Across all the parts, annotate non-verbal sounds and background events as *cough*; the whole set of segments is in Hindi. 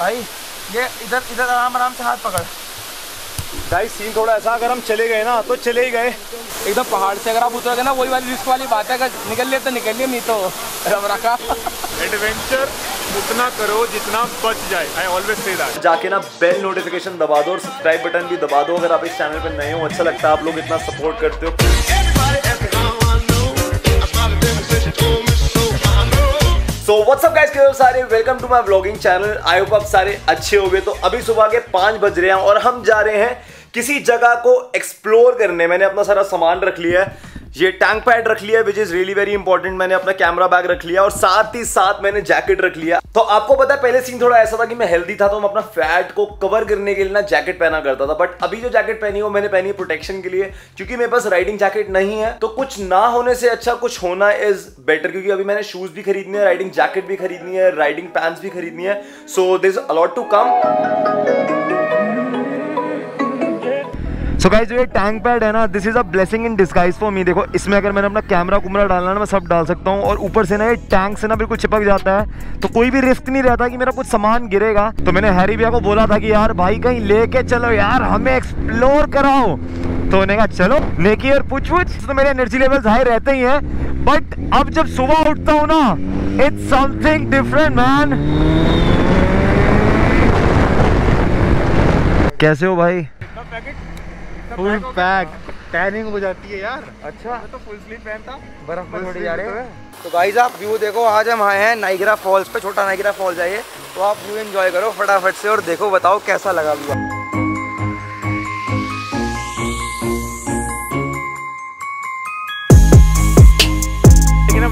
भाई ये इधर इधर आराम आराम से हाथ पकड़। गाइस सीन थोड़ा ऐसा अगर हम चले गए ना तो चले ही गए। एकदम पहाड़ से अगर आप उतरोगे ना वही वाली रिस्क वाली बात है अगर निकल लिए तो निकल लिए नहीं तो रम रखा। एडवेंचर उतना करो जितना बच जाए। आई ऑलवेज से दैट जाके ना बेल नोटिफिकेशन दबा दो और सब्सक्राइब बटन भी दबा दो अगर आप इस चैनल पर नए हो अच्छा लगता है आप लोग इतना सपोर्ट करते हो। व्हाट्सअप गाइस के सारे? Welcome to my vlogging channel I hope आप सारे अच्छे हो तो अभी सुबह के पाँच बज रहे हैं और हम जा रहे हैं किसी जगह को एक्सप्लोर करने। मैंने अपना सारा सामान रख लिया है। ये टैंक पैड रख लिया which is really very important मैंने अपना कैमरा बैग रख लिया और साथ ही साथ मैंने जैकेट रख लिया। तो आपको पता है, पहले सीन थोड़ा ऐसा था कि मैं हेल्दी था तो मैं अपना फैट को कवर करने के लिए ना जैकेट पहना करता था। बट अभी जो जैकेट पहनी वो मैंने पहनी है प्रोटेक्शन के लिए, क्योंकि मेरे पास राइडिंग जैकेट नहीं है। तो कुछ ना होने से अच्छा कुछ होना इज़ बेटर क्योंकि अभी मैंने शूज़ भी खरीदने हैं राइडिंग जैकेट भी खरीदनी है राइडिंग पैंट्स भी खरीदनी है। So this a lot to come so guys जो ये टैंक पैड है ना this is a blessing in disguise for me देखो, इसमें अगर मैंने अपना कैमरा कुमरा डालना ना, मैं सब डाल सकता हूँ। और ऊपर से ना ये टैंक से ना बिल्कुल चिपक जाता है। तो कोई भी रिस्क नहीं रहता कि मेरा कुछ सामान गिरेगा। तो मैंने हैरी भैया को बोला था कि, यार भाई, कहीं लेके चलो यार, हमें एक्सप्लोर कराओ। तो उन्हें कहा, चलो नेकी और पूछ पूछ तो मेरे एनर्जी लेवल्स हाई रहते ही हैं। बट अब जब सुबह उठता हूँ ना इट्स समथिंग डिफरेंट मैन कैसे हो भाई? फुल पैक टैनिंग हो जाती है यार। अच्छा। तो फुल स्लीव पहनता बर्फ़ में थोड़ी जा रहे हैं। तो गाइस आप व्यू देखो आज हम आए हैं नाइगरा फॉल्स पे छोटा नाइगरा फॉल्स आइए तो आप व्यू एंजॉय करो फटाफट से और देखो बताओ कैसा लगा व्यू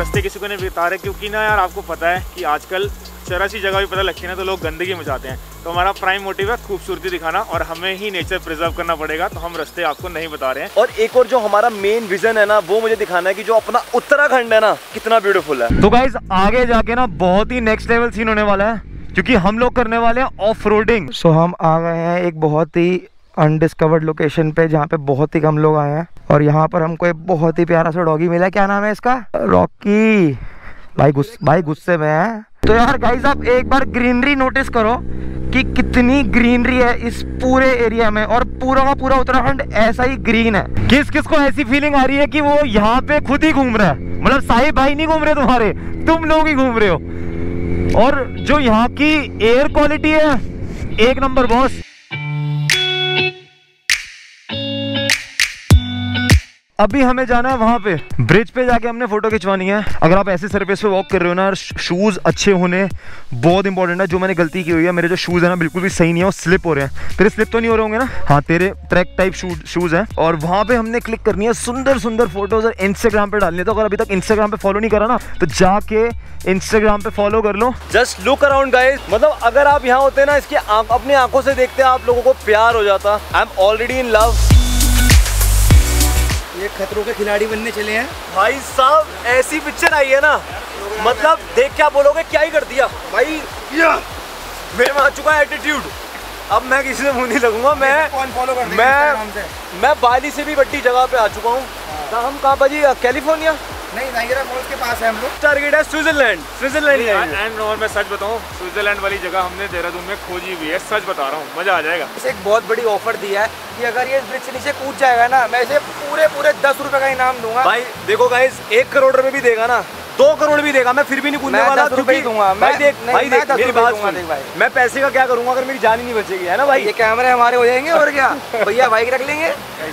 रास्ते किसी को नहीं बता रहे क्योंकि ना यार आपको पता है कि आजकल जरा सी जगह भी पता लगती है ना तो लोग गंदगी मचाते हैं। तो हमारा प्राइम मोटिव है खूबसूरती दिखाना और हमें ही नेचर प्रिजर्व करना पड़ेगा तो हम रास्ते आपको नहीं बता रहे हैं। और एक और जो हमारा मेन विजन है ना वो मुझे दिखाना है कि जो अपना उत्तराखंड है ना कितना ब्यूटीफुल है। तो गाइज़ आगे जाके ना बहुत ही नेक्स्ट लेवल सीन होने वाला है क्योंकि हम लोग करने वाले हैं ऑफ़ रोडिंग सो हम आ गए हैं एक बहुत ही अनडिस्कवर्ड लोकेशन पे जहाँ पे बहुत ही कम लोग आए हैं। और यहाँ पर हमको एक बहुत ही प्यारा सा डॉगी मिला। क्या नाम है इसका? रॉकी। भाई गुस्से भाई गुस्से में है। तो यार गाइस आप एक बार ग्रीनरी नोटिस करो कि कितनी ग्रीनरी है इस पूरे एरिया में। और पूरा का पूरा उत्तराखंड ऐसा ही ग्रीन है। किस किस को ऐसी फीलिंग आ रही है कि वो यहाँ पे खुद ही घूम रहा है? मतलब साहिब भाई नहीं घूम रहे तुम्हारे, तुम लोग ही घूम रहे हो। और जो यहाँ की एयर क्वालिटी है, एक नंबर बॉस अभी हमें जाना है वहाँ पे। ब्रिज पे जाके हमने फ़ोटो खिंचवानी है। अगर आप ऐसे सरफेस पे वॉक कर रहे हो ना शूज़ अच्छे होने, बहुत इंपॉर्टेंट है, जो मैंने गलती की हुई है, मेरे जो शूज़ है ना, बिल्कुल भी सही नहीं है, वो स्लिप हो रहे हैं। तेरे स्लिप तो नहीं हो रहे होंगे ना? हाँ तेरे ट्रैक टाइप शूज़ हैं। और वहाँ पे हमने क्लिक करनी है सुंदर सुंदर फ़ोटोज़ और इंस्टाग्राम पे डालनी तो अगर अभी तक इंस्टाग्राम पे फॉलो नहीं करा ना तो जाके इंस्टाग्राम पे फॉलो कर लो। जस्ट लुक अराउंड गाइज़ मतलब अगर आप यहाँ होते ना, इसकी अपनी आँखों से देखते हैं, आप लोगों को प्यार हो जाता। I am already in love ये खतरों के खिलाड़ी बनने चले हैं। भाई साहब ऐसी पिक्चर आई है ना। मतलब देख क्या बोलोगे क्या ही कर दिया। भाई या मेरे में आ चुका है एटीट्यूड अब मैं किसी से मुँह नहीं लगूँगा मैं कौन फॉलो कर मैं मैं बाली से भी बड़ी जगह पे आ चुका हूँ। हम कहाँ भाजी कैलिफ़ोर्निया नहीं फॉल्स के पास है हम लोग। टारगेट है स्विट्जरलैंड स्विट्जरलैंड एंड और मैं सच बताऊँ स्विट्जरलैंड वाली जगह हमने देहरादून में खोजी हुई है सच बता रहा हूँ मज़ा आ जाएगा। इसे एक बहुत बड़ी ऑफ़र दिया है कि अगर ये ब्रिज से नीचे कूद जाएगा ना मैं इसे पूरे पूरे दस रुपए का इनाम दूँगा। भाई देखो भाई एक करोड़ रुपए भी देगा ना। दो करोड़ भी देगा मैं फिर भी नहीं कूदने मैं वाला क्योंकि- दूँगा। भाई मैं- देख नहीं, भाई देख मेरी बात सुन। मैं पैसे का क्या करूँगा अगर मेरी जान ही नहीं बचेगी है ना भाई? ये कैमरे हमारे हो जाएँगे और क्या? *laughs* भैया बाइक रख लेंगे?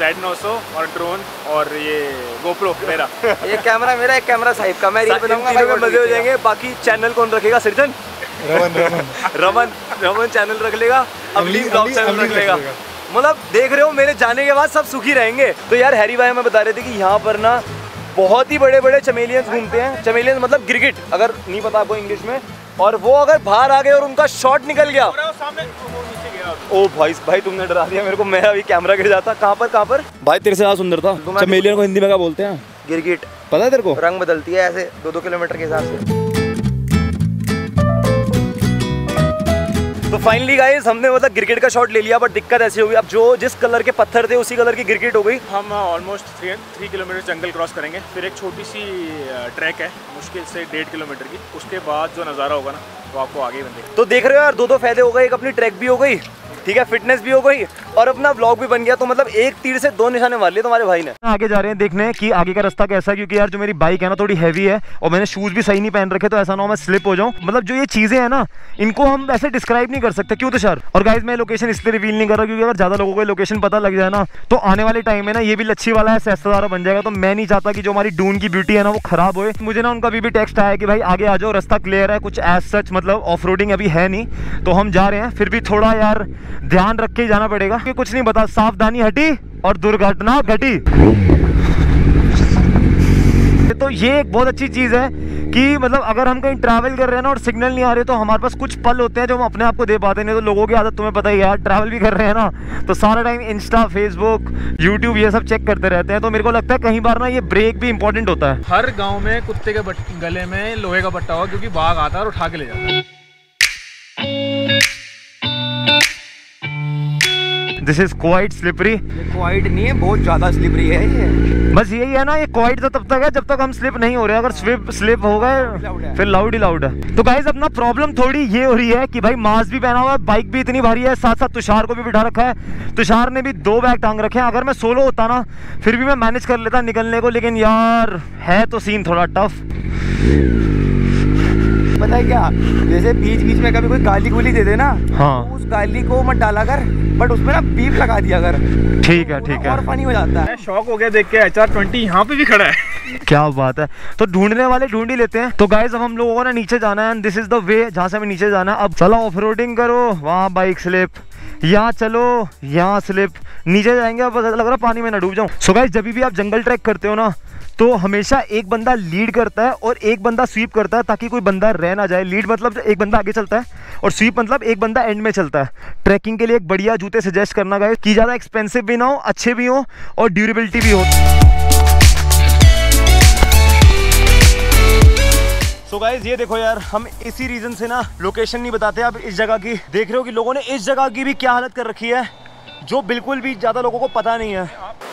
जेड नौ और ड्रोन और ये गोप्रो मेरा। एक कैमरा मेरा एक कैमरा साहिब का मैं रील बनाऊँगा मज़े हो जाएँगे। बाकी चैनल कौन रखेगा? सृजन? रमन रमन। *laughs* चैनल रख लेगा। अगली ब्लॉग चैनल रख लेगा। मतलब देख रहे हो मेरे जाने के बाद सब सुखी रहेंगे। तो यार हैरी भाई हमें बता रहे थे कि यहाँ पर ना बहुत ही बड़े बड़े चमेलियंस घूमते हैं। चमेलियंस मतलब गिरगिट अगर नहीं पता आपको इंग्लिश में। और वो अगर बाहर आ गए और उनका शॉट निकल गया। ओ भाई भाई तुमने डरा दिया मेरे को मैं भी कैमरा गिर जाता कहाँ पर कहाँ पर? भाई तेरे से ज़्यादा सुंदर था। चमेलियन को हिंदी में क्या बोलते हैं? गिरगिट पता है तेरे को? रंग बदलती है ऐसे दो दो किलोमीटर के हिसाब से। तो फाइनली गाइस हमने मतलब क्रिकेट का शॉट ले लिया बट दिक्कत ऐसी होगी अब जो जिस कलर के पत्थर थे उसी कलर की क्रिकेट हो गई। हम ऑलमोस्ट थ्री थ्री किलोमीटर जंगल क्रॉस करेंगे। फिर एक छोटी सी ट्रैक है मुश्किल से डेढ़ किलोमीटर की। उसके बाद जो नज़ारा होगा ना वो आपको आगे बंदे बन तो देख रहे हो यार दो दो फ़ायदे हो गए एक अपनी ट्रैक भी हो गई। ठीक है फिटनेस भी हो गई और अपना ब्लॉग भी बन गया तो मतलब एक तीर से दो निशाने मार लिए तुम्हारे भाई ने। आगे जा रहे हैं देखने कि आगे का रास्ता कैसा है, क्योंकि यार जो मेरी बाइक है ना, थोड़ी हैवी है और मैंने शूज़ भी सही नहीं पहन रखे तो ऐसा ना हो मैं स्लिप हो जाऊँ। मतलब जो ये चीज़ें हैं ना, इनको हम ऐसे डिस्क्राइब नहीं कर सकते। क्यों तो तुषार और गाइज़ मैं लोकेशन इसलिए रिवील नहीं कर रहा, क्योंकि अगर ज़्यादा लोगों को लोकेशन पता लग जाए ना तो आने वाले टाइम में ना ये भी लच्छी वाला है सैसदारा बन जाएगा। तो मैं नहीं चाहता कि जो हमारी डून की ब्यूटी है ना, वो खराब हो मुझे ना उनका अभी भी टेक्स्ट आया कि भाई, आगे आ जाओ, रास्ता क्लियर है, कुछ एज सच मतलब ऑफ़ अभी है नहीं तो हम जा रहे हैं। फिर भी थोड़ा यार ध्यान रख के जाना पड़ेगा। कि कुछ नहीं बता, सावधानी हटी और दुर्घटना घटी। तो ये एक बहुत अच्छी चीज़ है कि मतलब अगर हम कहीं ट्रैवल कर रहे हैं ना और सिग्नल नहीं आ रहे तो हमारे पास कुछ पल होते हैं जो हम अपने आप को दे पाते नहीं तो लोगों की आदत, तुम्हें पता ही यार ट्रैवल भी कर रहे हैं ना तो सारा टाइम इंस्टा फेसबुक यूट्यूब ये सब चेक करते रहते हैं। तो मेरे को लगता है कहीं बार ना ये ब्रेक भी इंपॉर्टेंट होता है। हर गाँव में कुत्ते के गले में लोहे का बट्टा हुआ क्योंकि बाघ आता है और उठा के ले जाता है। This is quite slippery quite नहीं है बहुत ज़्यादा स्लिपरी है ये। बस यही है ना ये क्वाइट तो तब तक है जब तक हम स्लिप नहीं हो रहे अगर स्लिप स्लिप हो गए फिर लाउड ही लाउड है। तो गाइज़ अपना प्रॉब्लम थोड़ी ये हो रही है कि भाई मास्क भी पहना हुआ है बाइक भी इतनी भारी है साथ साथ तुषार को भी बिठा रखा है। तुषार ने भी दो बैग टांग रखे हैं। अगर मैं सोलो होता ना फिर भी मैं मैनेज कर लेता निकलने को लेकिन यार है तो सीन थोड़ा टफ पता है क्या? जैसे बीच बीच में कभी कोई गाली गुली दे देना हाँ। तो उस गाली को मत डाला कर बट उसमें ना बीप लगा दिया कर। ठीक है ठीक है। और फनी हो जाता है। शौक हो गया देख के एच आर ट्वेंटी यहाँ पे भी खड़ा है। क्या बात है। तो ढूँढने वाले ढूंढ ही लेते हैं। तो गाइज़ अब हम लोगों को ना नीचे जाना है दिस इज़ द वे जहाँ से हमें नीचे जाना है। अब चलो ऑफ़ करो। वहाँ बाइक स्लिप यहाँ चलो यहाँ स्लिप नीचे जाएँगे अब लग रहा पानी में ना डूब जाऊँ। सो गाइज़ जब भी आप जंगल ट्रैक करते हो ना तो हमेशा एक बंदा लीड करता है और एक बंदा स्वीप करता है ताकि कोई बंदा रह ना जाए। लीड मतलब एक बंदा आगे चलता है और स्वीप मतलब एक बंदा एंड में चलता है। ट्रैकिंग के लिए एक बढ़िया जूते सजेस्ट करना गए कि ज़्यादा एक्सपेंसिव भी ना हो, अच्छे भी हो और ड्यूरेबिलिटी भी हो। सो so गाइज़ ये देखो यार, हम इसी रीजन से ना लोकेशन नहीं बताते, आप इस जगह की देख रहे हो कि लोगों ने इस जगह की भी क्या हालत कर रखी है, जो बिल्कुल भी ज़्यादा लोगों को पता नहीं है।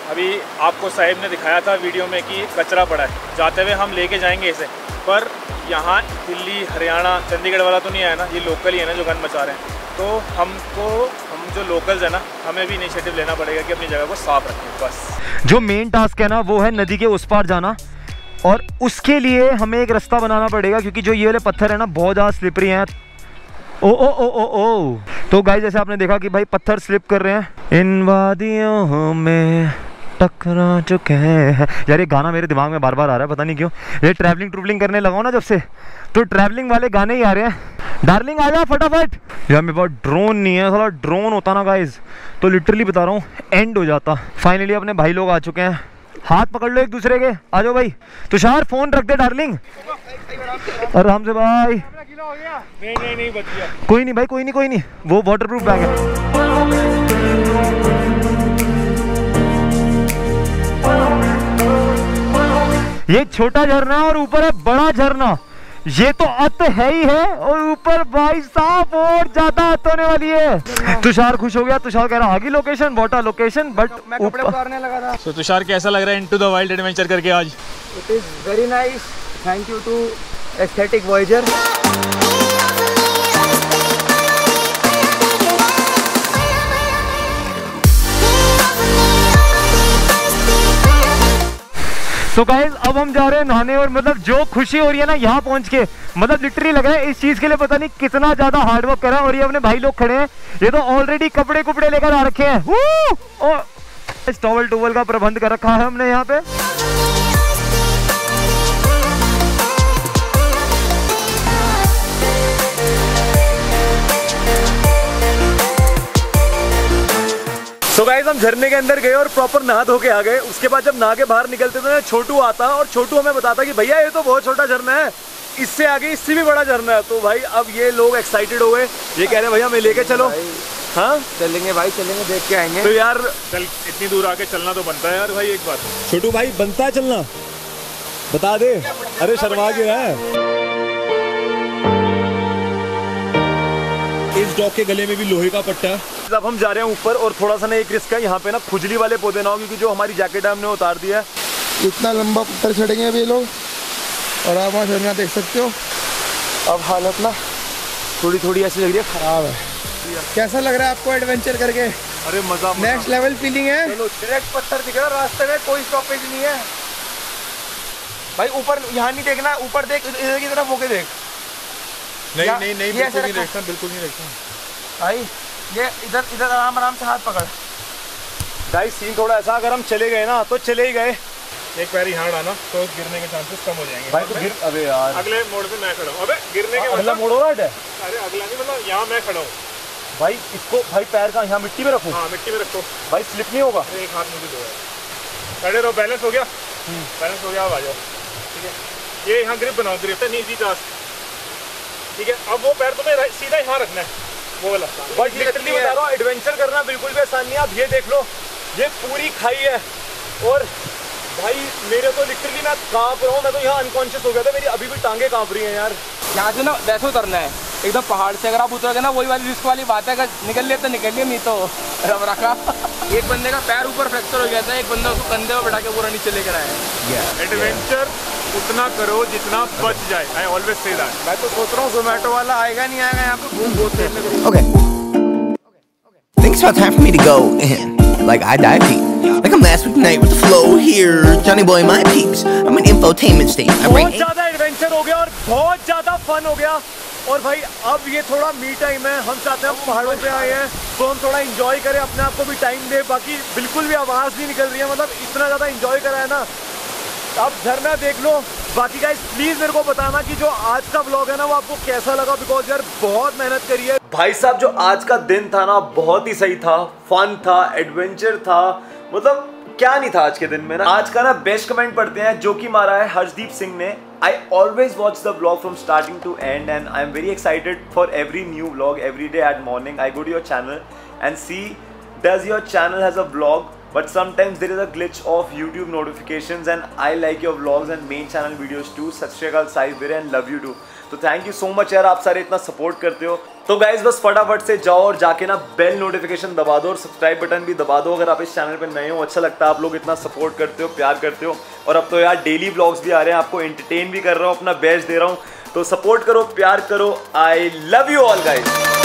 अभी आपको साहिब ने दिखाया था वीडियो में कि कचरा पड़ा है। जाते हुए हम लेके जाएँगे इसे, पर यहाँ दिल्ली, हरियाणा, चंडीगढ़ वाला तो नहीं आया ना, ये लोकल ही है ना जो गन मचा रहे हैं। तो हमको, हम जो लोकल्स है ना, हमें भी इनिशिएटिव लेना पड़ेगा कि अपनी जगह को साफ़ रखें, बस। जो मेन टास्क है ना, वो है नदी के उस पार जाना, और उसके लिए हमें एक रास्ता बनाना पड़ेगा, क्योंकि जो ये वाले पत्थर है ना, बहुत ज़्यादा स्लिपरी हैं। ओ ओ ओ ओ ओ। तो गाय जैसे आपने देखा कि भाई पत्थर स्लिप कर रहे हैं, इन वादियों में टकरा चुके हैं। यार ये गाना मेरे दिमाग में बार बार आ रहा है पता नहीं क्यों। ये ट्रैवलिंग ट्रूवलिंग करने लगा ना जब से। तो ट्रैवलिंग वाले गाने ही आ रहे हैं। डार्लिंग आ जाओ फटाफट। यार मेरे पास ड्रोन नहीं है थोड़ा ड्रोन होता ना गाइज़ तो लिटरली बता रहा हूँ एंड हो जाता। फाइनली अपने भाई लोग आ चुके हैं। हाथ पकड़ लो एक दूसरे के। आ जाओ भाई। तुषार फ़ोन रख दे डार्लिंग आराम से भाई। नहीं नहीं नहीं बच गया। कोई नहीं भाई कोई नहीं कोई नहीं। वो वाटर प्रूफ बैग है। ये छोटा झरना और ऊपर है बड़ा झरना। ये तो अत है ही है और ऊपर भाई साहब और ज़्यादा अत होने वाली है। तुषार खुश हो गया। तुषार कह रहा आगे लोकेशन बहुत लोकेशन बट मैं कपड़े उतारने लगा था। तो तुषार कैसा लग रहा है इनटू द वाइल्ड एडवेंचर करके आज? It is very nice thank you to Aesthetic Voyager तो गाइज़ अब हम जा रहे हैं नहाने और मतलब जो खुशी हो रही है ना, यहाँ पहुँच के मतलब लिटरी लग रहा है इस चीज़ के लिए पता नहीं कितना ज़्यादा हार्डवर्क करा और ये अपने भाई लोग खड़े हैं। ये तो ऑलरेडी कपड़े कुपड़े लेकर आ रखे हैं। टॉवल टूवल का प्रबंध कर रखा है हमने यहाँ पे। गाइस हम झरने के अंदर गए और प्रॉपर नहा धो के आ गए। उसके बाद जब नहा के बाहर निकलते तो छोटू आता और छोटू हमें बताता कि भैया ये तो बहुत छोटा झरना है। इससे आगे इससे भी बड़ा झरना है। तो भाई अब ये लोग एक्साइटेड हो गए। ये कह रहे हैं भैया मैं लेके चलो। हाँ? चलेंगे भाई चलेंगे देख के आएँगे। तो यार चल इतनी दूर आके चलना तो बनता है यार भाई एक बात। छोटू भाई बनता है चलना। बता दे। अरे शर्मा के है। डॉग के गले में भी लोहे का पट्टा। है अब हम जा रहे हैं ऊपर और थोड़ा सा ना एक रिस्क है यहाँ पे ना खुजली वाले पौधे ना हो क्योंकि जो हमारी जैकेट है हमने उतार दिया है। इतना लंबा पत्थर चढ़ेंगे अभी ये लोग और आप वहाँ झरना देख सकते हो। अब हालत ना थोड़ी थोड़ी ऐसी लग रही है खराब है। कैसा लग रहा है आपको एडवेंचर करके? अरे मज़ा नेक्स्ट लेवल फीलिंग है? डायरेक्ट पत्थर दिख रहा रास्ते में कोई स्टॉपेज नहीं है। भाई ऊपर यहाँ नहीं देखना ऊपर देख इधर की तरफ़ होके देख। नहीं नहीं नहीं बिल्कुल नहीं। देखता बिल्कुल नहीं देखता भाई ये इधर इधर आराम आराम से हाथ पकड़। भाई सीन थोड़ा ऐसा अगर हम चले गए ना तो चले ही गए। एक पैर यहाँ डाला तो गिरने के चांसेस कम हो जाएँगे। भाई तो गिर अबे यार। अगले मोड़ पे मैं खड़ा हूँ। अबे गिरने के अगला मतलब मोड़ हो रहा है अरे अगला नहीं मतलब यहाँ मैं खड़ा हूँ। भाई इसको भाई पैर का यहाँ मिट्टी में रखो। हाँ मिट्टी में रखो। भाई स्लिप नहीं होगा। एक हाथ मुझे दो यार। खड़े रहो बैलेंस हो गया? बैलेंस हो गया अब आ जाओ। ठीक है? ये यहाँ ग्रिप बनाओ ग्रिप है नीजी टास्क ठीक है? अब वो पैर तुम्हें सीधा यहाँ रखना है। वो वाला बट लिटरली बता रहा हूँ एडवेंचर करना बिल्कुल भी आसान नहीं है। आप ये देख लो ये पूरी खाई है। और भाई मेरे तो लिटरली मैं काँप रहा हूँ। मैं तो यहाँ अनकॉन्शियस हो गया था। मेरी अभी भी टांगे काँप रही हैं यार। यहाँ से ना वैसे उतरना है। एकदम पहाड़ से अगर आप उतरोगे ना वही वाली रिस्क वाली बात है अगर निकल लिए तो निकल लिए नहीं तो रब रखा एक बंदे का पैर ऊपर फ्रैक्चर हो गया था एक बंदा उसको कंधे पर बैठा के पूरा नीचे लेकर आया एडवेंचर उतना करो जितना बच जाए आई ऑलवेज से दैट मैं तो सोच रहा हूँ जोमेटो वाला आएगा नहीं आएगा यहाँ पे घूम बहुत देर में Okay. It's about time for me to go in. Like I dive deep. Like I'm last week night with the flow here. Johnny Boy, my peeps. I'm an infotainment state. I bring बहुत ज़्यादा एडवेंचर हो गया और बहुत ज़्यादा फन हो गया और भाई, अब ये थोड़ा मी टाइम है। हम चाहते हैं हम पहाड़ों पे आए हैं तो हम थोड़ा इंजॉय करें, अपने आप को भी टाइम दे। बाकी बिल्कुल भी आवाज़ नहीं निकल रही है मतलब इतना ज़्यादा इंजॉय करा है ना। आप झरना देख लो। बाकी गाइस प्लीज़ मेरे को बताना कि जो आज का ब्लॉग है ना, वो आपको कैसा लगा? बिकॉज़ यार, बहुत मेहनत करी है। भाई साहब, जो आज का दिन था ना, बहुत ही सही था। फन था एडवेंचर था। मतलब क्या नहीं था आज के दिन में ना? आज का ना बेस्ट कमेंट पढ़ते हैं, जो कि मारा है हर्षदीप सिंह ने। I always watch the vlog from starting to end and I'm very excited for every new vlog every day at morning. I go to your channel and see does your channel has a vlog but sometimes there is a glitch of youtube notifications and i like your vlogs and main channel videos too. Sat Sai Veer and love you too तो थैंक यू सो मच यार, आप सारे इतना सपोर्ट करते हो। तो गाइज़ बस फटाफट से जाओ और जाके ना बेल नोटिफिकेशन दबा दो और सब्सक्राइब बटन भी दबा दो अगर आप इस चैनल पे नए हो। अच्छा लगता है, आप लोग इतना सपोर्ट करते हो, प्यार करते हो। और अब तो यार डेली ब्लॉग्स भी आ रहे हैं, आपको एंटरटेन भी कर रहा हूँ, अपना बेस्ट दे रहा हूँ। तो सपोर्ट करो, प्यार करो। I love you all guys